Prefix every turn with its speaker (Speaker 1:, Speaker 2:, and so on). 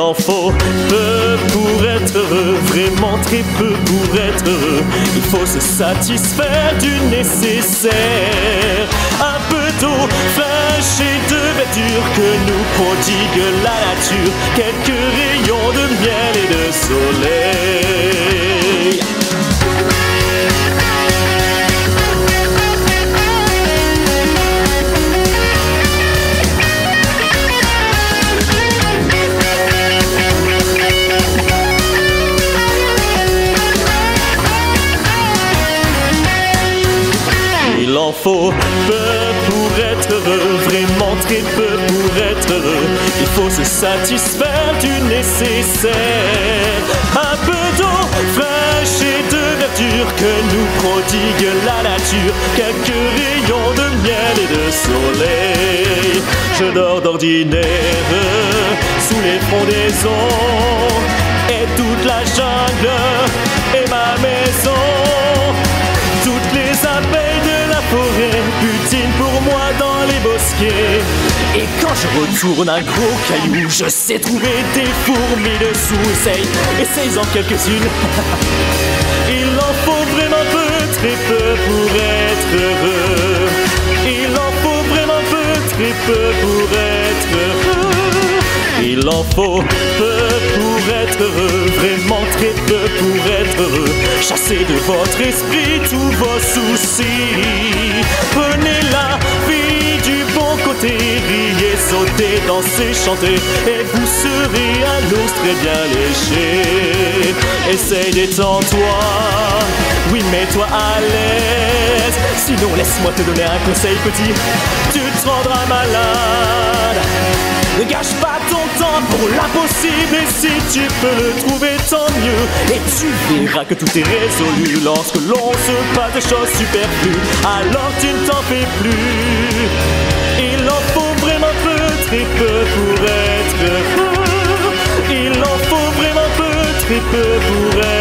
Speaker 1: en faut peu pour être heureux, vraiment très peu pour être heureux. Il faut se satisfaire du nécessaire. Un peu d'eau et de verdure que nous prodigue la nature. Quelques rayons de miel et de soleil. Faut peu pour être heureux, vraiment très peu pour être heureux. Il faut se satisfaire du nécessaire. Un peu d'eau fraîche et de verdure que nous prodigue la nature. Quelques rayons de miel et de soleil. Je dors d'ordinaire sous les frondaisons. Et quand je retourne un gros caillou, je sais trouver des fourmis dessous. Essaye, essaye-en quelques-unes. Il en faut vraiment peu, très peu pour être heureux. Il en faut vraiment peu, très peu pour être heureux. Il en faut peu pour être heureux, vraiment très peu pour être heureux. Chassez de votre esprit tous vos soucis. Prenez sautez, dansez, chantez, et vous serez à l'os très bien léché. Essaye détends-toi, oui, mets-toi à l'aise. Sinon, laisse-moi te donner un conseil petit, tu te rendras malade. Ne gâche pas ton temps pour l'impossible et si tu peux le trouver tant mieux Et tu verras que tout est résolu lorsque l'on se passe des choses superflues Alors tu ne t'en fais plus vraiment peu, pour heureux